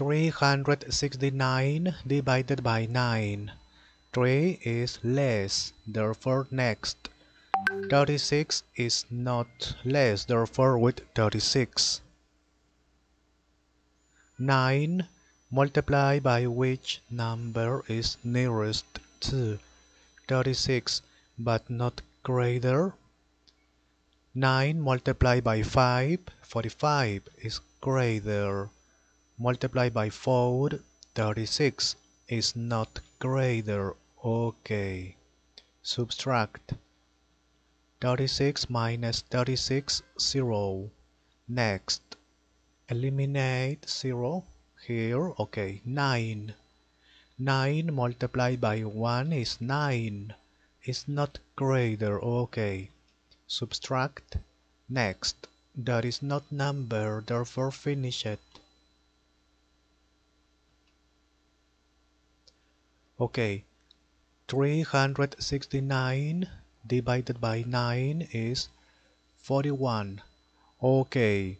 369 divided by 9. 3 is less, therefore next. 36 is not less, therefore with 36. 9 multiplied by which number is nearest to 36 but not greater 9 multiplied by 5 45 is greater multiplied by 4 36 is not greater. Okay. Subtract. 36 minus 36 0 next. Eliminate 0 here. Okay. 9 9 multiplied by 1 is 9 is not greater. Okay. Subtract. Next. That is not number therefore finish it okay. 369 divided by 9 is 41 okay